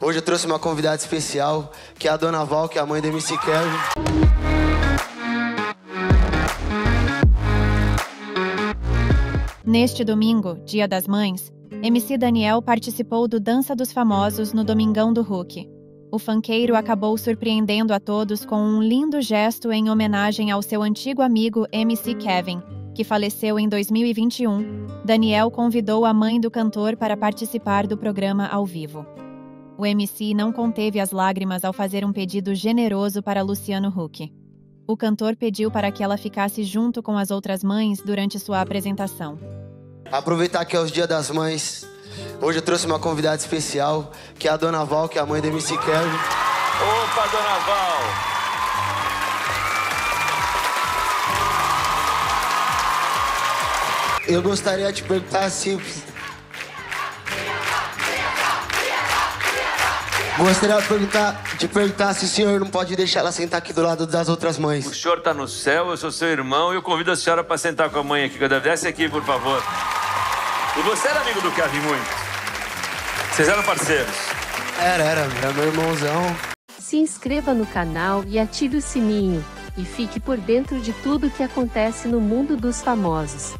Hoje eu trouxe uma convidada especial, que é a Dona Val, que é a mãe do MC Kevin. Neste domingo, Dia das Mães, MC Daniel participou do Dança dos Famosos no Domingão do Hulk. O funkeiro acabou surpreendendo a todos com um lindo gesto em homenagem ao seu antigo amigo MC Kevin, que faleceu em 2021. Daniel convidou a mãe do cantor para participar do programa ao vivo. O MC não conteve as lágrimas ao fazer um pedido generoso para Luciano Huck. O cantor pediu para que ela ficasse junto com as outras mães durante sua apresentação. Aproveitar que é os Dia das Mães. Hoje eu trouxe uma convidada especial, que é a Dona Val, que é a mãe do MC Kevin. Opa, Dona Val! Eu gostaria de perguntar assim. Gostaria de perguntar, de perguntar se o senhor não pode deixar ela sentar aqui do lado das outras mães. O senhor tá no céu, eu sou seu irmão e eu convido a senhora para sentar com a mãe aqui. Desce aqui, por favor. E você era amigo do Kevin muito? Vocês eram parceiros? Era, era, era meu irmãozão. Se inscreva no canal e ative o sininho. E fique por dentro de tudo que acontece no mundo dos famosos.